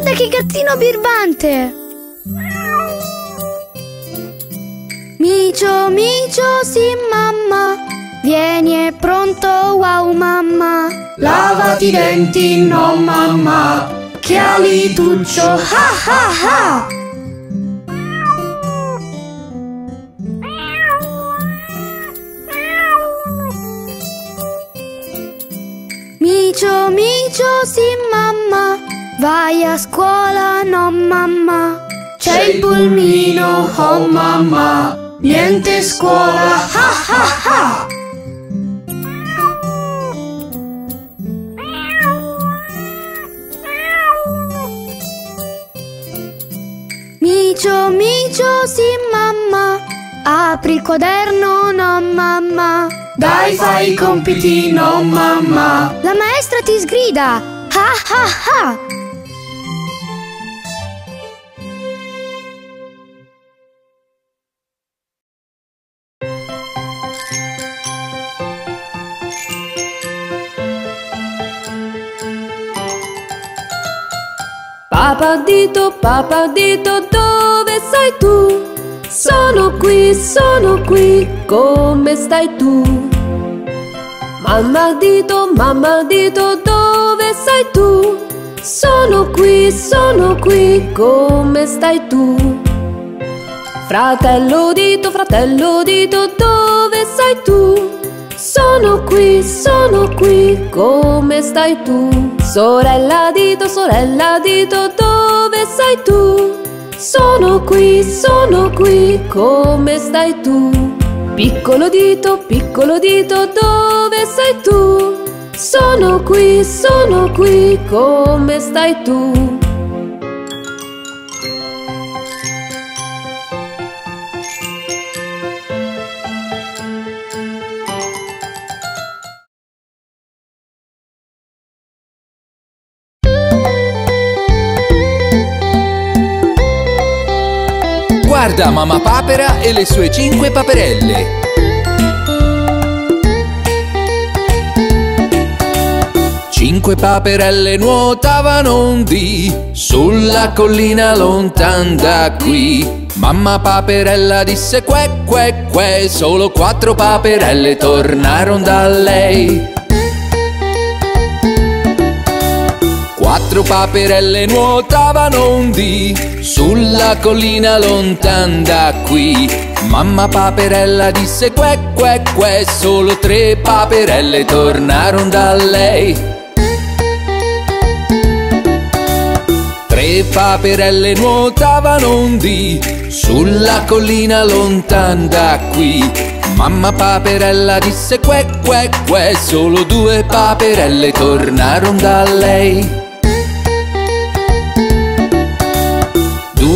Guarda che gattino birbante! Micio, micio, sì mamma, vieni è pronto, wow mamma. Lavati i denti, no mamma, che alituccio, ha ha ha. Micio, micio, sì mamma, vai a scuola, no mamma. C'è il pulmino, oh mamma, niente scuola, ha ha ha. Micio, micio, sì mamma, apri il quaderno, no mamma. Dai fai i compiti, no mamma. La maestra ti sgrida, ha ha ha. Papadito, papadito, dove sei tu? Sono qui, sono qui, come stai tu? Mamma dito, mamma dito, dove sei tu? Sono qui, sono qui, come stai tu? Fratello dito, fratello dito, dove sei tu? Sono qui, sono qui, come stai tu? Sorella dito, sorella dito, dove sei tu? Sono qui, sono qui, come stai tu? Piccolo dito, piccolo dito, dove sei tu? Sono qui, sono qui, come stai tu? Guarda mamma papera e le sue cinque paperelle. Cinque paperelle nuotavano un dì sulla collina lontan da qui. Mamma paperella disse que que que, solo quattro paperelle tornarono da lei. Quattro paperelle nuotavano un dì sulla collina lontan da qui. Mamma paperella disse que que que, solo tre paperelle tornarono da lei. Tre paperelle nuotavano un dì sulla collina lontan da qui. Mamma paperella disse que que que, solo due paperelle tornarono da lei.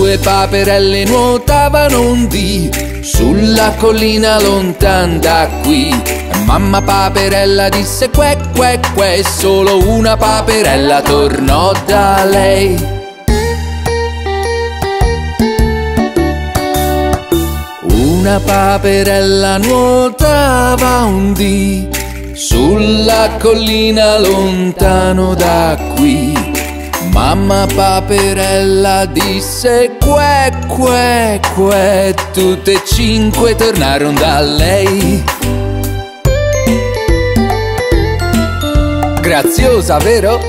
Due paperelle nuotavano un dì sulla collina lontan da qui. Mamma paperella disse que que que, solo una paperella tornò da lei. Una paperella nuotava un dì sulla collina lontano da qui. Mamma paperella disse que que que, tutte e cinque tornarono da lei. Graziosa, vero?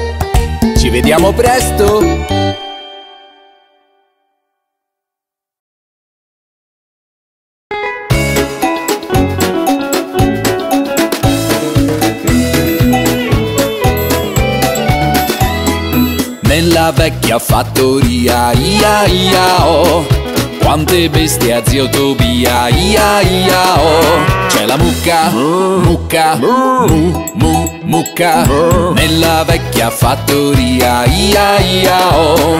Ci vediamo presto! Vecchia fattoria, ia ia oh Quante bestie a zio Tobia, ia ia oh C'è la mucca, mucca, mu, mu, mucca. Nella vecchia fattoria, ia ia oh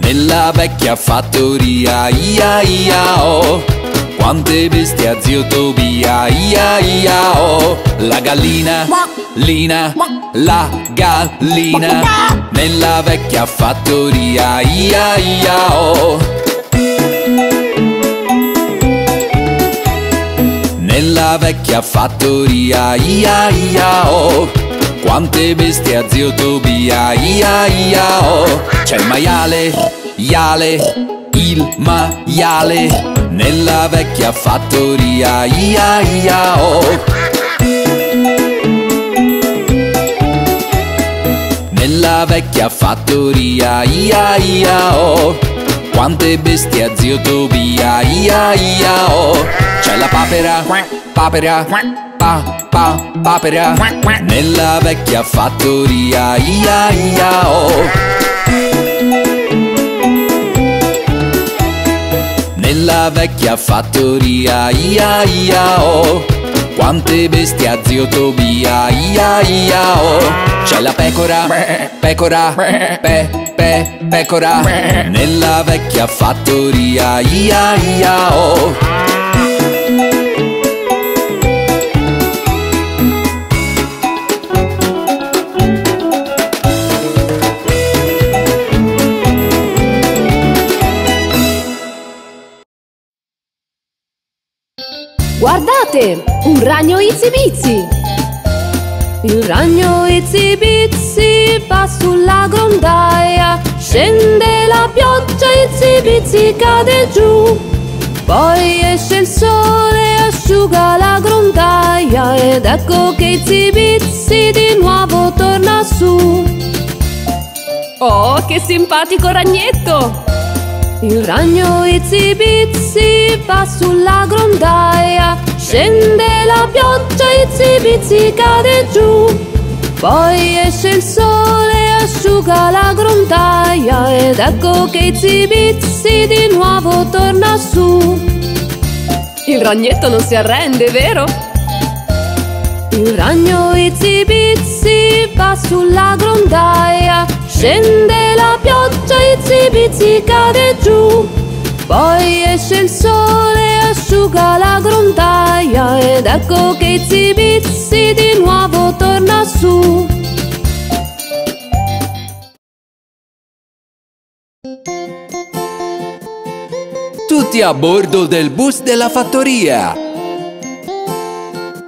Nella vecchia fattoria, ia ia oh quante bestie a zio Tobia, ia ia oh La gallina, lina, la gallina. Nella vecchia fattoria, ia ia oh Nella vecchia fattoria, ia ia oh quante bestie a zio Tobia, ia ia oh. C'è il maiale, iale, il maiale nella vecchia fattoria, ia ia oh. Nella vecchia fattoria, ia ia oh. Quante bestie a zio Tobia, ia ia oh. C'è la papera, papera, pa pa papera Nella vecchia fattoria, ia ia oh. Nella vecchia fattoria, ia ia oh Quante bestie a zio Tobia, ia ia oh C'è la pecora, pecora, pe, pe, pecora. Nella vecchia fattoria, ia ia oh Guardate, un ragno Izzy Bizzy! Il ragno Izzy Bizzy va sulla grondaia, scende la pioggia, Izzy Bizzy cade giù. Poi esce il sole, asciuga la grondaia ed ecco che Izzy Bizzy di nuovo torna su. Oh, che simpatico ragnetto! Il ragno Bizzy va sulla grondaia Scende la pioggia, Bizzy cade giù Poi esce il sole, asciuga la grondaia Ed ecco che Bizzy di nuovo torna su Il ragnetto non si arrende, vero? Il ragno Bizzy va sulla grondaia Scende la pioggia, Izzy Bizzy cade giù. Poi esce il sole, asciuga la grondaia Ed ecco che Izzy Bizzy di nuovo torna su. Tutti a bordo del bus della fattoria.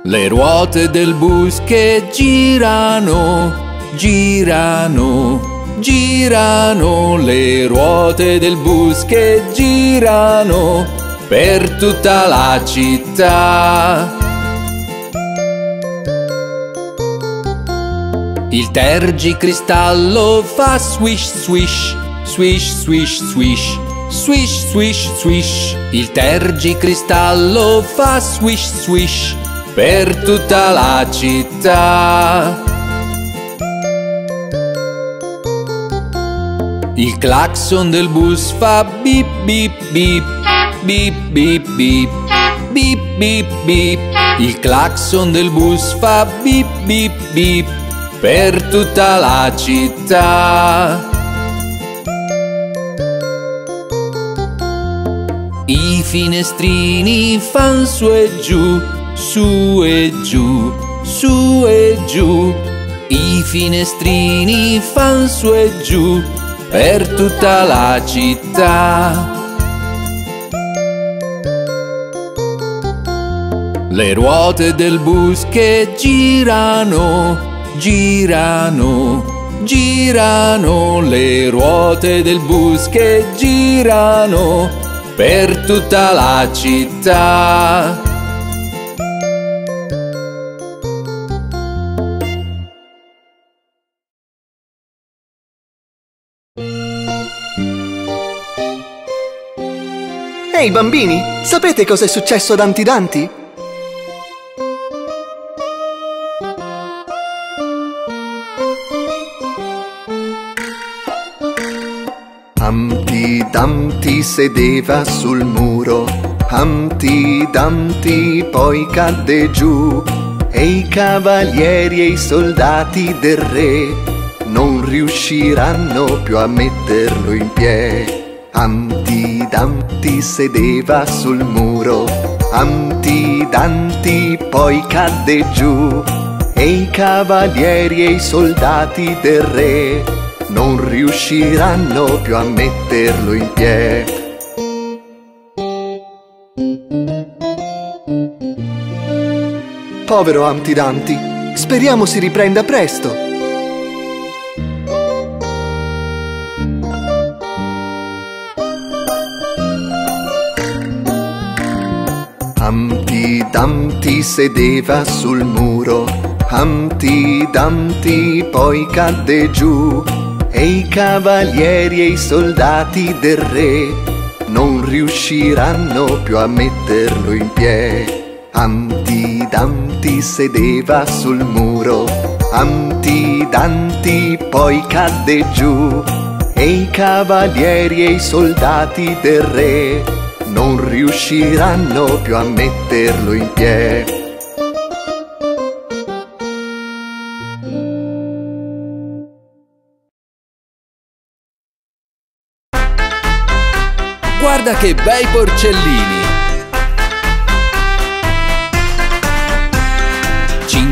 Le ruote del bus che girano, girano Girano le ruote del bus che girano per tutta la città. Il tergicristallo fa swish swish, swish swish swish, swish swish swish. Il tergicristallo fa swish swish per tutta la città. Il clacson del bus fa bip bip bip, bip bip bip, bip bip bip. Il clacson del bus fa bip bip bip per tutta la città. I finestrini fan su e giù, su e giù, su e giù. I finestrini fan su e giù per tutta la città. Le ruote del bus che girano, girano, girano, le ruote del bus che girano per tutta la città. Ehi bambini, sapete cosa è successo ad Antidanti? Humpty Dumpty sedeva sul muro, Humpty Dumpty poi cadde giù e i cavalieri e i soldati del re non riusciranno più a metterlo in piedi. Dumpty sedeva sul muro, Dumpty poi cadde giù e i cavalieri e i soldati del re non riusciranno più a metterlo in piedi. Povero Dumpty, Speriamo si riprenda presto. Dumpty sedeva sul muro, Humpty Dumpty poi cadde giù e i cavalieri e i soldati del re non riusciranno più a metterlo in piedi. Humpty Dumpty sedeva sul muro, Humpty Dumpty poi cadde giù e i cavalieri e i soldati del re non riusciranno più a metterlo in piedi. Guarda che bei porcellini!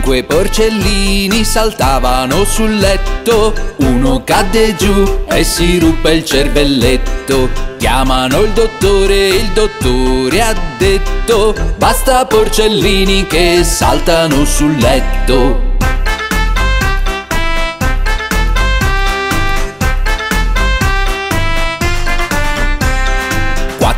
Cinque porcellini saltavano sul letto, uno cadde giù e si ruppe il cervelletto. Chiamano il dottore, il dottore ha detto, basta porcellini che saltano sul letto.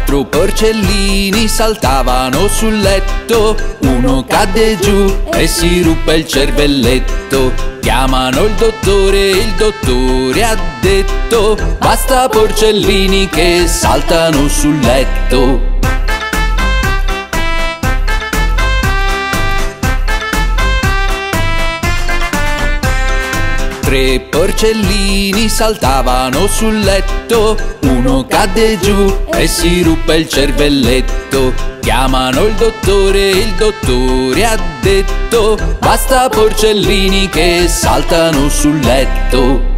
Quattro porcellini saltavano sul letto, uno cadde giù e si ruppe il cervelletto. Chiamano il dottore, il dottore ha detto, basta porcellini che saltano sul letto. Tre porcellini saltavano sul letto, uno cadde giù e si ruppe il cervelletto. Chiamano il dottore, il dottore ha detto, basta porcellini che saltano sul letto.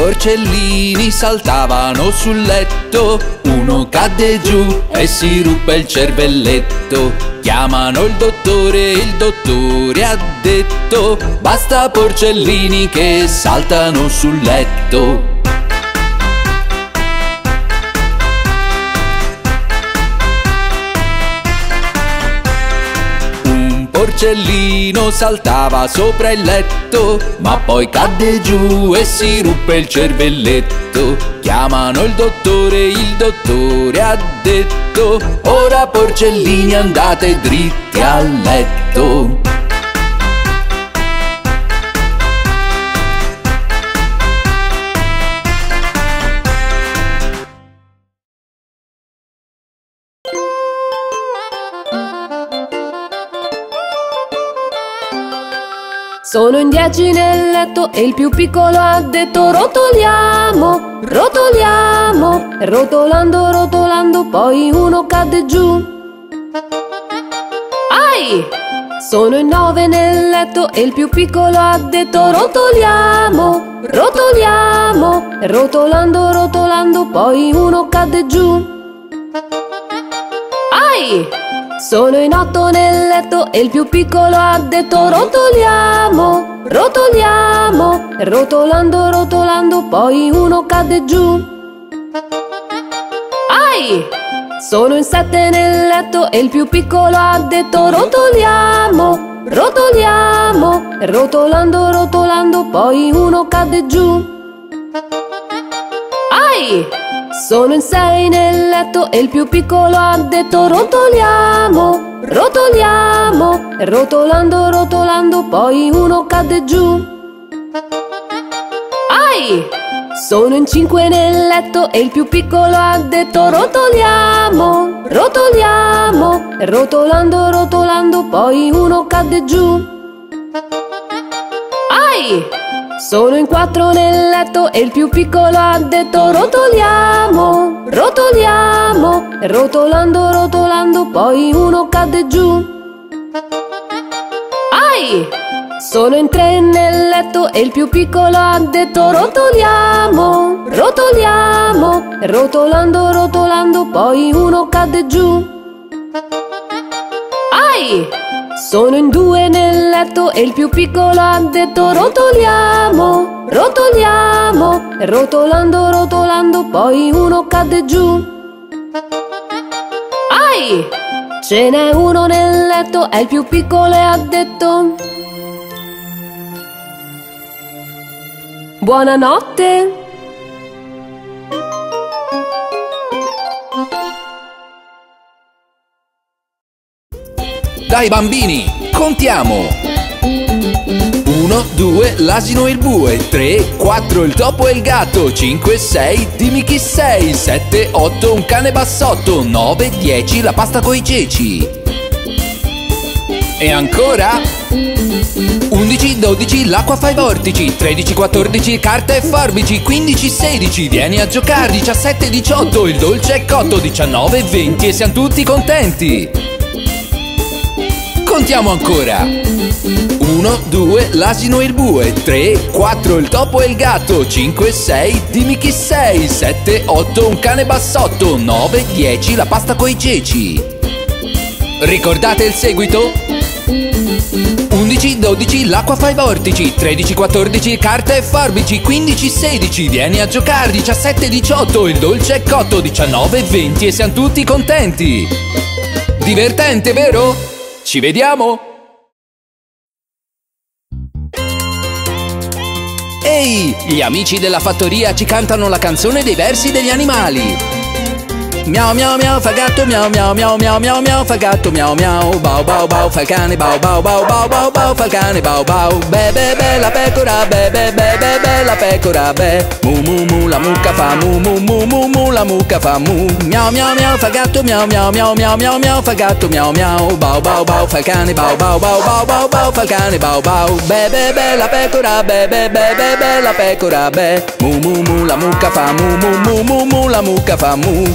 Porcellini saltavano sul letto, uno cadde giù e si ruppe il cervelletto. Chiamano il dottore, il dottore ha detto, basta porcellini che saltano sul letto. Porcellino saltava sopra il letto, ma poi cadde giù e si ruppe il cervelletto. Chiamano il dottore, il dottore ha detto, ora porcellini andate dritti a letto. Sono in dieci nel letto e il più piccolo ha detto rotoliamo, rotoliamo. Rotolando, rotolando, poi uno cade giù. Ai! Sono in nove nel letto e il più piccolo ha detto rotoliamo, rotoliamo. Rotolando, rotolando, poi uno cade giù. Ai! Sono in otto nel letto e il più piccolo ha detto rotoliamo, rotoliamo. Rotolando, rotolando, poi uno cade giù. Ai! Sono in sette nel letto e il più piccolo ha detto rotoliamo, rotoliamo. Rotolando, rotolando, poi uno cade giù. Ai! Sono in sei nel letto e il più piccolo ha detto rotoliamo, rotoliamo. Rotolando, rotolando, poi uno cade giù. Ai! Sono in cinque nel letto e il più piccolo ha detto rotoliamo, rotoliamo. Rotolando, rotolando, poi uno cade giù. Ai! Sono in quattro nel letto e il più piccolo ha detto rotoliamo, rotoliamo. Rotolando, rotolando, poi uno cade giù. Ai! Sono in tre nel letto e il più piccolo ha detto rotoliamo, rotoliamo. Rotolando, rotolando, poi uno cade giù. Ai! Sono in due nel letto e il più piccolo ha detto rotoliamo, rotoliamo. Rotolando, rotolando, poi uno cadde giù. Ai! Ce n'è uno nel letto, è il più piccolo e ha detto. Buonanotte! Dai bambini, contiamo! 1, 2, l'asino e il bue. 3, 4, il topo e il gatto. 5, 6, dimmi chi sei. 7, 8, un cane bassotto. 9, 10, la pasta coi ceci. E ancora? 11, 12, l'acqua fa i vortici. 13, 14, carta e forbici. 15, 16, vieni a giocare 17, 18, il dolce è cotto. 19, 20 e siamo tutti contenti Contiamo ancora! 1, 2, l'asino e il bue 3, 4, il topo e il gatto 5, 6, dimmi chi sei. 7, 8, un cane bassotto 9, 10, la pasta coi ceci. Ricordate il seguito? 11, 12, l'acqua fa i vortici. 13, 14, carta e forbici. 15, 16, vieni a giocare. 17, 18, il dolce è cotto. 19, 20 e siamo tutti contenti. Divertente, vero? Ci vediamo! Ehi, gli amici della fattoria ci cantano la canzone dei versi degli animali! Miau miau miau fa gatto miau miau miau miau miau miau fa gatto miau miau Bau bau bau fa cane bau bau bau bau bau bau fa cane bau bau Be be be la pecora be be be be be la pecora be Mu mu mu la mucca fa mu mu mu mu mu la mucca fa mu Miau miau miau fa gatto miau miau miau miau miau miau fa gatto miau miau Bau bau bau fa cane bau bau bau bau bau bau fa cane bau bau Be be be la pecora be be be be be la pecora be Mu mu mu la mucca fa mu mu mu mu mu la mucca fa mu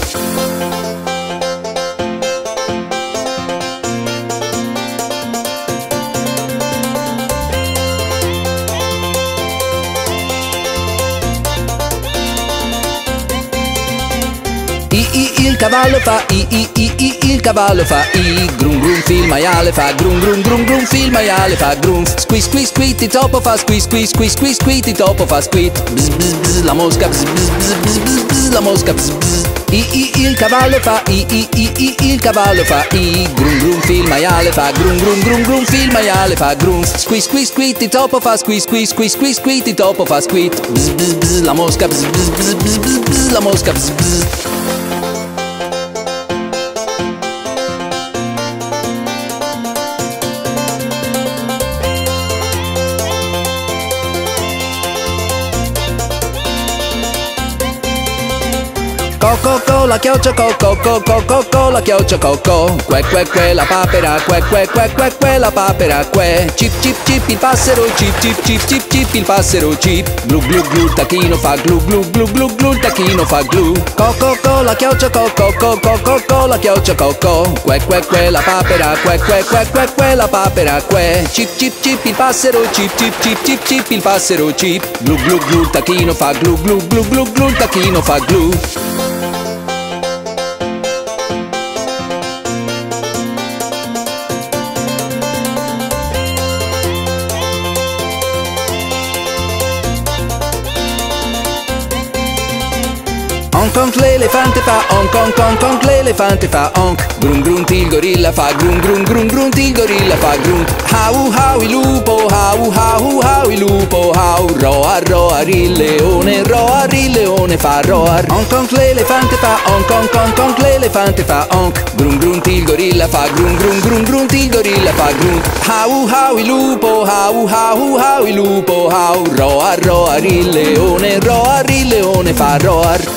il cavallo fa i i i i il cavallo fa i grum grum fil maiale fa grum grum grum grum fil maiale fa grum squeak squeak squeak il topo fa squeak squeak squeak squeak squeak il topo fa squeak bzz bzz bzz la mosca bzz bzz bzz bzz bzz bzz la mosca bzz bzz i i il cavallo fa i i i i il cavallo fa i grum grum fil maiale fa grum grum grum grum fil maiale fa grum squeak squeak squeak il topo fa squeak squeak squeak squeak squeak il topo fa squeak bzz bzz bzz la mosca bzz bzz bzz bzz bzz la mosca bzz bzz co co la chioccia co co co co co co la chioccia co co que que que la papera que que que que que la papera que cip cip cip il passero cip cip cip cip cip il passero cip glu glu glu tacchino fa glu glu glu glu glu il tacchino fa glu co co la chioccia co co co co co co la chioccia co co que que que la papera que que que que que la papera que cip cip cip il passero cip cip cip cip cip il passero cip glu glu glu il tacchino fa glu glu glu glu glu il tacchino fa glu Onk onk l'elefante fa onk onk onk onk l'elefante fa onk Grun grunt il gorilla fa grun grun grun grunt il gorilla fa grunt Hau hau il lupo hau hau hau il lupo hau. Roar roar il leone roar il leone fa roar Onk onk l'elefante fa onk onk onk onk l'elefante fa onk Grun grunt il gorilla fa grun grun grun grunt il gorilla fa grunt Hau hau il lupo hau hau hau il lupo hau. Roar roar il leone roar il leone fa roar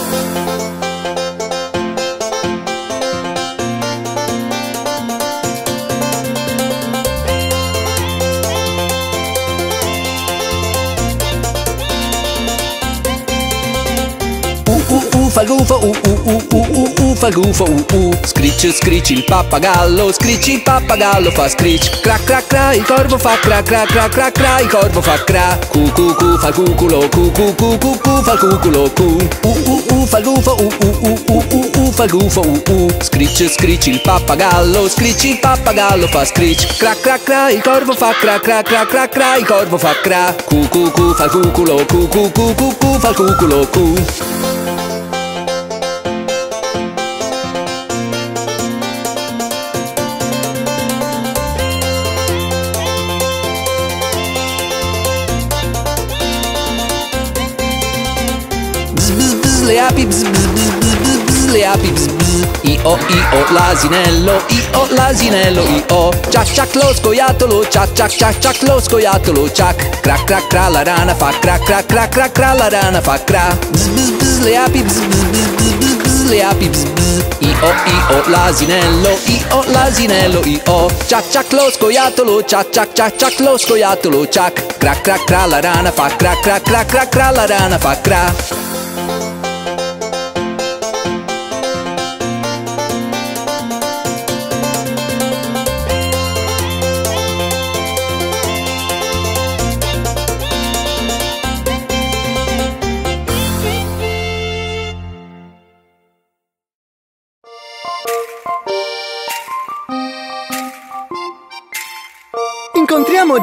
gufo, uh uh uh uh uh uh fa il gufo, uh uh Scritch scritch il pappagallo, scritch il pappagallo fa scritch Cra cra cra il corvo fa cra cra cra cra cra il corvo fa cra Cu cu cu fa il cuculo, cu cu cu cu cu fa il cuculo cu Uh uh uh fa il gufo, uh uh uh uh uh uh fa il gufo uh uh Scritch scritch il pappagallo Scritch il pappagallo fa scritch Cra cra cra il corvo fa cra cra cra cra cra Il corvo fa cra Cu cu cu fa il cuculo Cu cu cu cu cu fa il cuculo cu bzz bzz le api bzz bzz bzz bzz bzz bzz le api bzz bzz Io io l'asinello io l'asinello io Ciac ciac lo scoiattolo ciac ciac ciac ciac lo scoiattolo ciac Cra cra cra la rana fa cra cra cra cra cra la rana fa cra Bzz bzz bzz le api bzz bzz bzz bzz bzz bzz le api bzz bzz Io io l'asinello io l'asinello io Ciac ciac lo scoiattolo ciac ciac ciac ciac lo scoiattolo ciac Cra cra cra la rana fa cra cra cra cra cra la rana fa cra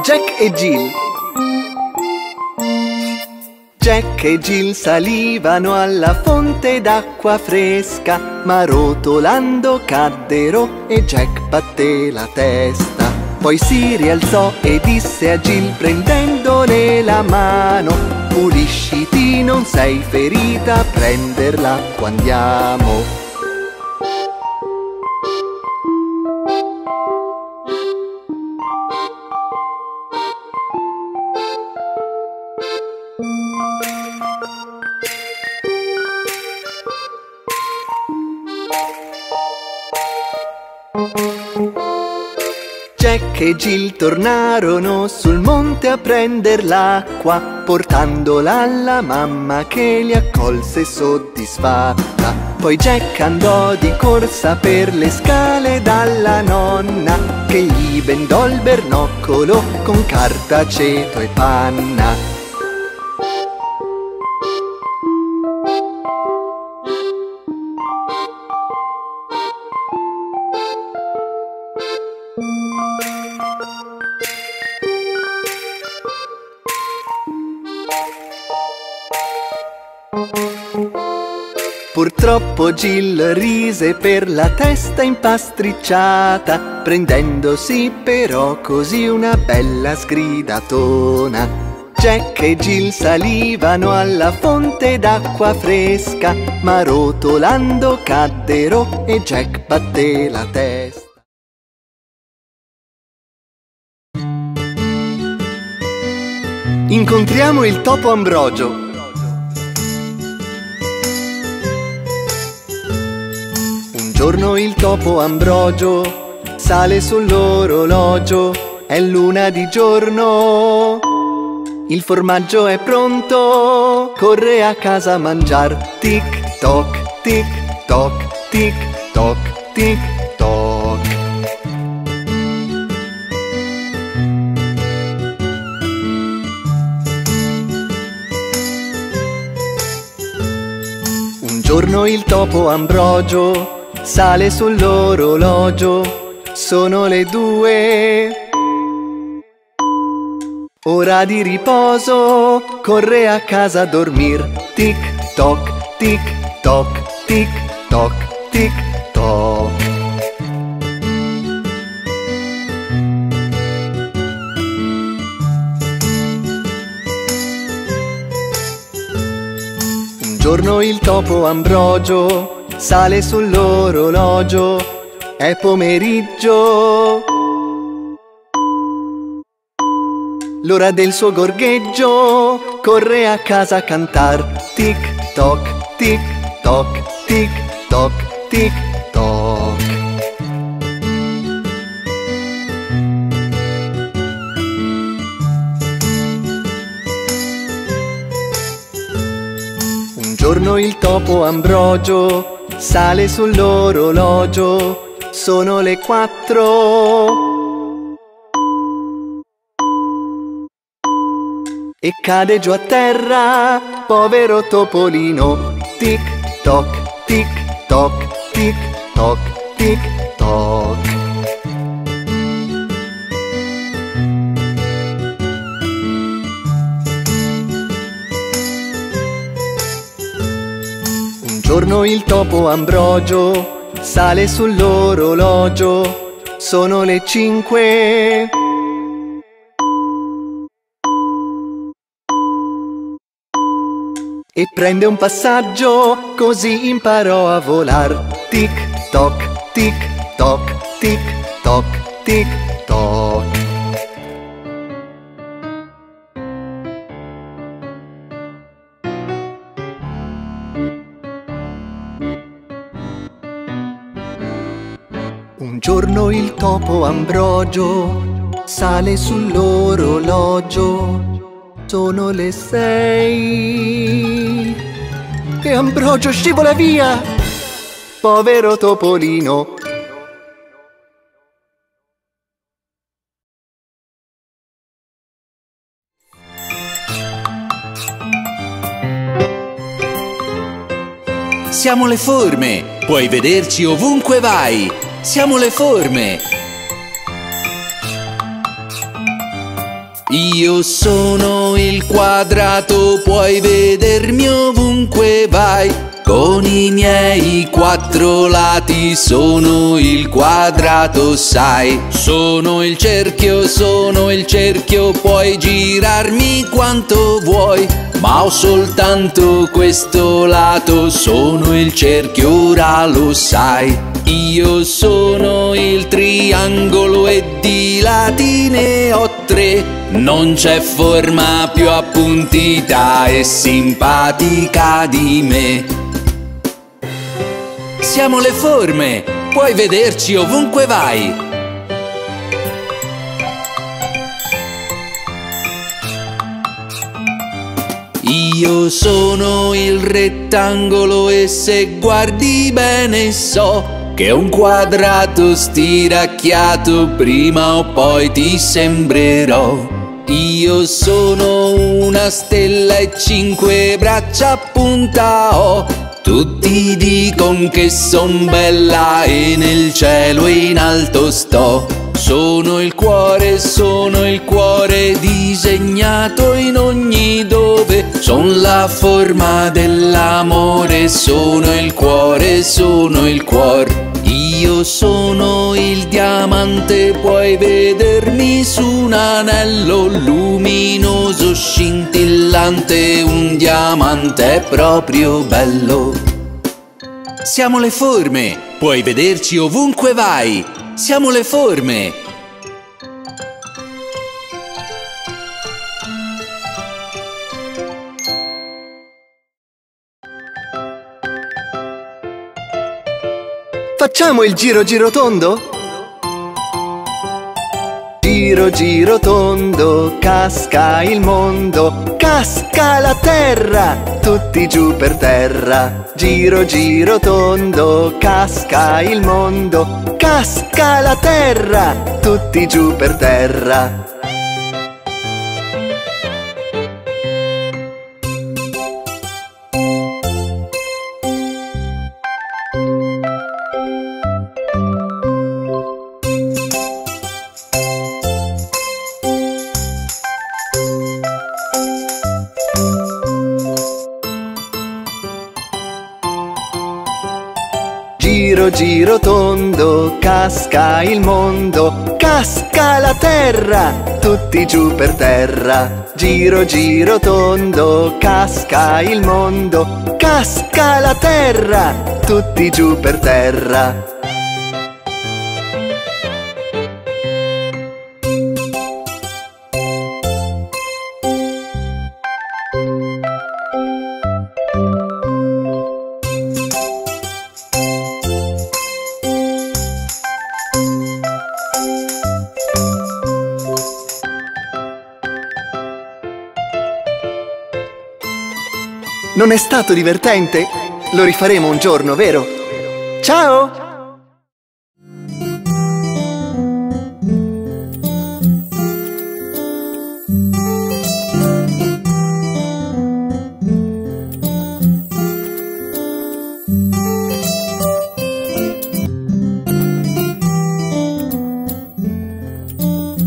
Jack e Jill. Jack e Jill salivano alla fonte d'acqua fresca, ma rotolando caddero e Jack batté la testa. Poi si rialzò e disse a Jill prendendole la mano, pulisciti, non sei ferita, prender l'acqua andiamo. Jack e Jill tornarono sul monte a prender l'acqua, portandola alla mamma che li accolse soddisfatta. Poi Jack andò di corsa per le scale dalla nonna, che gli bendò il bernoccolo con carta, aceto e panna. Purtroppo Jill rise per la testa impastricciata, prendendosi però così una bella sgridatona. Jack e Jill salivano alla fonte d'acqua fresca, ma rotolando caddero e Jack batté la testa. Incontriamo il topo Ambrogio. Giorno il topo Ambrogio sale sull'orologio, è luna di giorno. Il formaggio è pronto, corre a casa a mangiar. Tic toc, tic toc, tic toc, tic toc. Un giorno il topo Ambrogio sale sull'orologio, sono le due. Ora di riposo, corre a casa a dormir. Tic toc, tic toc, tic toc, tic toc. Un giorno il topo Ambrogio sale sull'orologio, è pomeriggio. L'ora del suo gorgheggio corre a casa a cantar. Tic toc, tic toc, tic toc, tic toc. Un giorno il topo Ambrogio sale sull'orologio, sono le quattro. E cade giù a terra, povero topolino. Tic toc, tic toc, tic toc, tic toc. Giorno il topo Ambrogio sale sull'orologio, sono le cinque. E prende un passaggio, così imparò a volar. Tic toc, tic toc, tic toc, tic toc. Giorno il topo Ambrogio sale sull'orologio. Sono le sei. E Ambrogio scivola via. Povero topolino. Siamo le forme, puoi vederci ovunque vai. Siamo le forme. Io sono il quadrato, puoi vedermi ovunque vai. Con i miei quattro lati sono il quadrato, sai. Sono il cerchio, sono il cerchio, puoi girarmi quanto vuoi. Ma ho soltanto questo lato, sono il cerchio, ora lo sai. Io sono il triangolo e di lati ne ho tre. Non c'è forma più appuntita e simpatica di me. Siamo le forme, puoi vederci ovunque vai. Io sono il rettangolo e se guardi bene so che un quadrato stiracchiato prima o poi ti sembrerò. Io sono una stella e cinque braccia a punta ho. Tutti dicono che son bella e nel cielo in alto sto. Sono il cuore, sono il cuore disegnato in ogni dove. Son la forma dell'amore, sono il cuore, sono il cuore. Io sono il diamante, puoi vedermi su un anello luminoso, scintillante, un diamante è proprio bello. Siamo le forme, puoi vederci ovunque vai. Siamo le forme. Facciamo il giro giro tondo? Giro giro tondo, casca il mondo, casca la terra, tutti giù per terra. Giro giro tondo, casca il mondo, casca la terra, tutti giù per terra. Casca il mondo, casca la terra, tutti giù per terra. Giro giro tondo, casca il mondo, casca la terra, tutti giù per terra. Non è stato divertente? Lo rifaremo un giorno, vero? Ciao!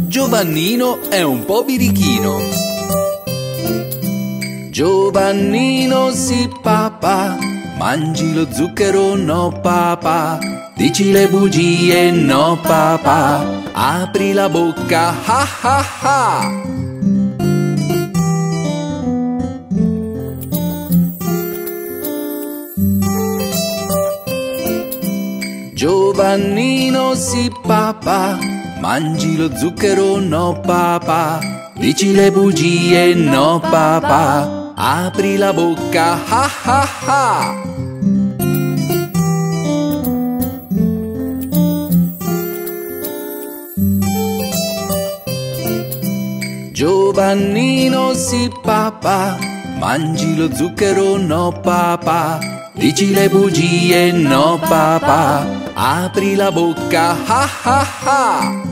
Giovannino è un po' birichino. Giovannino sì papà, mangi lo zucchero no papà, dici le bugie no papà, apri la bocca ha ha ha. Giovannino sì papà, mangi lo zucchero no papà, dici le bugie no papà, apri la bocca ha ha ha. Giovannino sì papà, mangi lo zucchero no papà, dici le bugie no papà, apri la bocca ha ha ha.